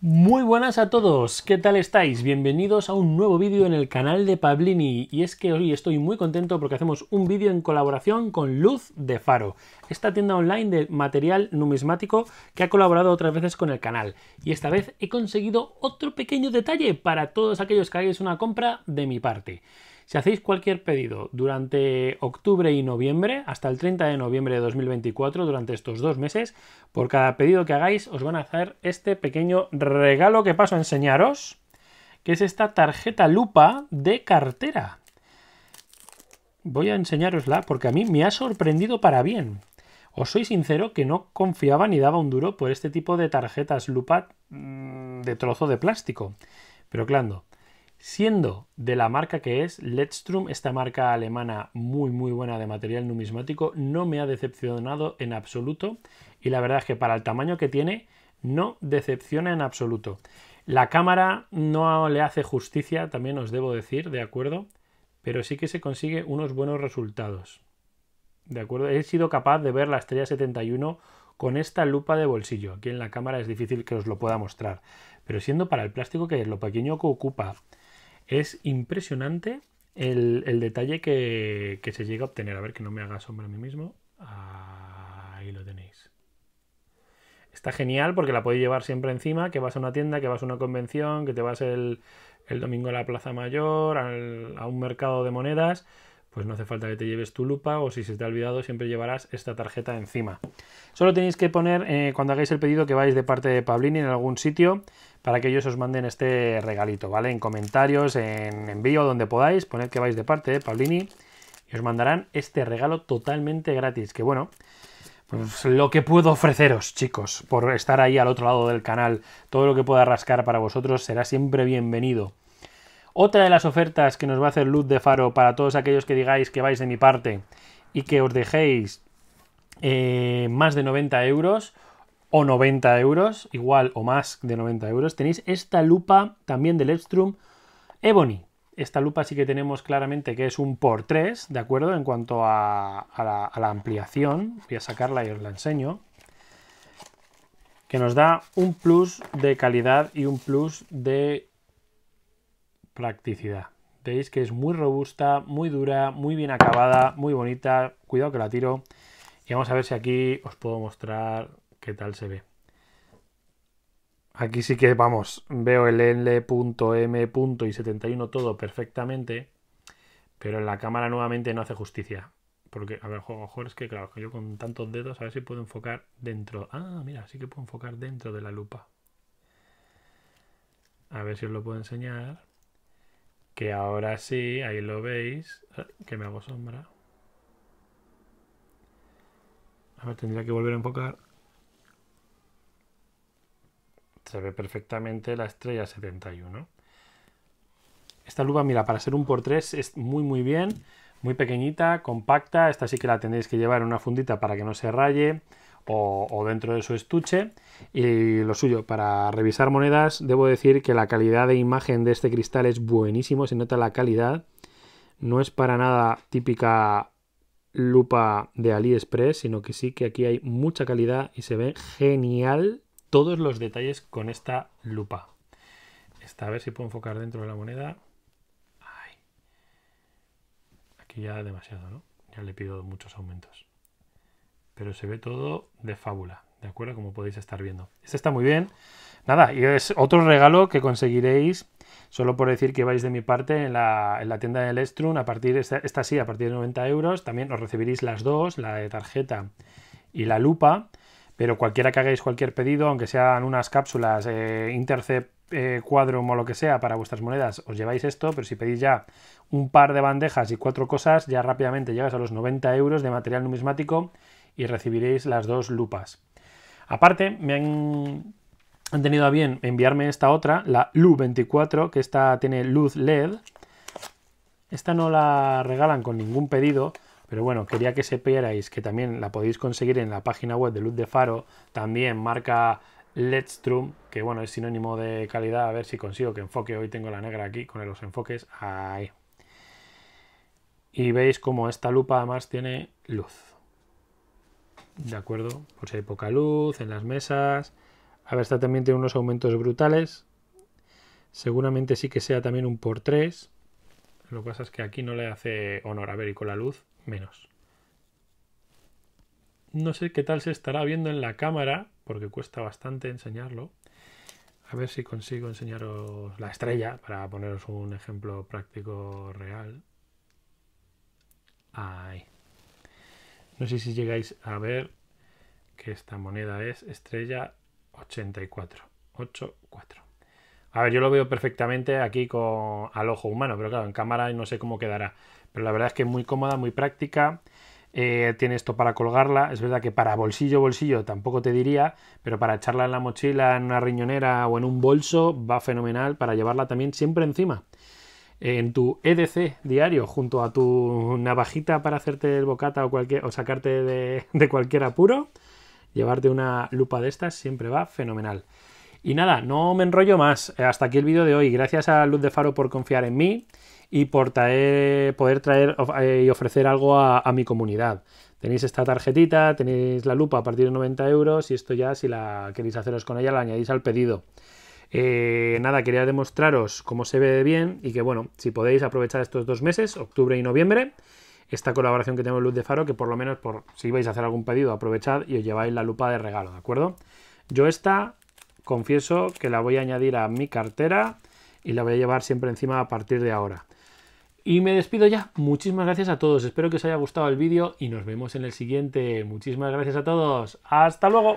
Muy buenas a todos, ¿qué tal estáis? Bienvenidos a un nuevo vídeo en el canal de Pablini y es que hoy estoy muy contento porque hacemos un vídeo en colaboración con Luz de Faro, esta tienda online de material numismático que ha colaborado otras veces con el canal y esta vez he conseguido otro pequeño detalle para todos aquellos que hagáis una compra de mi parte. Si hacéis cualquier pedido durante octubre y noviembre, hasta el 30 de noviembre de 2024, durante estos dos meses, por cada pedido que hagáis os van a hacer este pequeño regalo que paso a enseñaros, que es esta tarjeta lupa de cartera. Voy a enseñarosla porque a mí me ha sorprendido para bien. Os soy sincero que no confiaba ni daba un duro por este tipo de tarjetas lupa mm, de trozo de plástico. Pero claro, Siendo de la marca que es, Letstrom, esta marca alemana muy muy buena de material numismático, no me ha decepcionado en absoluto y la verdad es que para el tamaño que tiene no decepciona en absoluto. La cámara no le hace justicia, también os debo decir, ¿de acuerdo? Pero sí que se consigue unos buenos resultados. ¿De acuerdo? He sido capaz de ver la estrella 71 con esta lupa de bolsillo. Aquí en la cámara es difícil que os lo pueda mostrar. Pero siendo para el plástico que es, lo pequeño que ocupa, es impresionante el, detalle que, se llega a obtener. A ver que no me haga sombra a mí mismo. Ahí lo tenéis. Está genial porque la podéis llevar siempre encima, que vas a una tienda, que vas a una convención, que te vas el, domingo a la Plaza Mayor, a un mercado de monedas pues no hace falta que te lleves tu lupa o si se te ha olvidado siempre llevarás esta tarjeta encima. Solo tenéis que poner eh, cuando hagáis el pedido que vais de parte de Pablini en algún sitio para que ellos os manden este regalito, ¿vale? En comentarios, en envío, donde podáis, poned que vais de parte de Pablini y os mandarán este regalo totalmente gratis, que bueno, pues lo que puedo ofreceros, chicos, por estar ahí al otro lado del canal, todo lo que pueda rascar para vosotros será siempre bienvenido. Otra de las ofertas que nos va a hacer Luz de Faro para todos aquellos que digáis que vais de mi parte y que os dejéis eh, más de 90 euros o 90 euros, igual o más de 90 euros, tenéis esta lupa también del Edstrom Ebony. Esta lupa sí que tenemos claramente que es un por 3, ¿de acuerdo? En cuanto a, la, a la ampliación, voy a sacarla y os la enseño que nos da un plus de calidad y un plus de practicidad. Veis que es muy robusta, muy dura, muy bien acabada, muy bonita. Cuidado que la tiro. Y vamos a ver si aquí os puedo mostrar qué tal se ve. Aquí sí que, vamos, veo el L.M. y 71 todo perfectamente. Pero en la cámara nuevamente no hace justicia. Porque, a ver, juego mejor es que, claro, yo con tantos dedos, a ver si puedo enfocar dentro. Ah, mira, sí que puedo enfocar dentro de la lupa. A ver si os lo puedo enseñar que ahora sí, ahí lo veis, ah, que me hago sombra. A ver, tendría que volver a enfocar. Se ve perfectamente la estrella 71. Esta lupa, mira, para ser un por 3 es muy muy bien, muy pequeñita, compacta. Esta sí que la tendréis que llevar en una fundita para que no se raye o, dentro de su estuche. Y lo suyo, para revisar monedas, debo decir que la calidad de imagen de este cristal es buenísimo, se nota la calidad. No es para nada típica lupa de AliExpress, sino que sí que aquí hay mucha calidad y se ve genial todos los detalles con esta lupa. Esta, a ver si puedo enfocar dentro de la moneda. Aquí ya demasiado, ¿no? Ya le pido muchos aumentos pero se ve todo de fábula, ¿de acuerdo? Como podéis estar viendo. Este está muy bien. Nada, y es otro regalo que conseguiréis, solo por decir que vais de mi parte en la, tienda de Estrun, a partir, esta, esta sí, a partir de 90 euros, también os recibiréis las dos, la de tarjeta y la lupa, pero cualquiera que hagáis cualquier pedido, aunque sean unas cápsulas, eh, Intercept, eh, Quadrum o lo que sea para vuestras monedas, os lleváis esto, pero si pedís ya un par de bandejas y cuatro cosas, ya rápidamente llegas a los 90 euros de material numismático y recibiréis las dos lupas. Aparte, me han, tenido a bien enviarme esta otra, la LU24, que esta tiene luz LED. Esta no la regalan con ningún pedido, pero bueno, quería que sepierais que también la podéis conseguir en la página web de Luz de Faro, también marca Ledstrom, que bueno, es sinónimo de calidad, a ver si consigo que enfoque, hoy tengo la negra aquí con los enfoques, ahí. Y veis como esta lupa además tiene luz. ¿De acuerdo? Pues hay poca luz en las mesas, A ver, esta también tiene unos aumentos brutales. Seguramente sí que sea también un por 3. Lo que pasa es que aquí no le hace honor. A ver, y con la luz, menos. No sé qué tal se estará viendo en la cámara, porque cuesta bastante enseñarlo. A ver si consigo enseñaros la estrella para poneros un ejemplo práctico real. Ahí. No sé si llegáis a ver que esta moneda es estrella 84. 84. A ver, yo lo veo perfectamente aquí con al ojo humano, pero claro, en cámara no sé cómo quedará. Pero la verdad es que es muy cómoda, muy práctica. Eh, tiene esto para colgarla. Es verdad que para bolsillo, bolsillo tampoco te diría, pero para echarla en la mochila, en una riñonera o en un bolso va fenomenal para llevarla también siempre encima. En tu EDC diario, junto a tu navajita para hacerte el bocata o, cualquier, o sacarte de, cualquier apuro, llevarte una lupa de estas siempre va fenomenal. Y nada, no me enrollo más. Hasta aquí el vídeo de hoy. Gracias a Luz de Faro por confiar en mí y por poder traer eh, y ofrecer algo a, mi comunidad. Tenéis esta tarjetita, tenéis la lupa a partir de 90 euros y esto ya si la queréis haceros con ella la añadís al pedido. Eh, nada, quería demostraros cómo se ve bien y que bueno, si podéis aprovechar estos dos meses, octubre y noviembre, esta colaboración que tenemos Luz de Faro, que por lo menos por si vais a hacer algún pedido, aprovechad y os lleváis la lupa de regalo, ¿de acuerdo? Yo esta confieso que la voy a añadir a mi cartera y la voy a llevar siempre encima a partir de ahora. Y me despido ya. Muchísimas gracias a todos. Espero que os haya gustado el vídeo y nos vemos en el siguiente. Muchísimas gracias a todos. Hasta luego.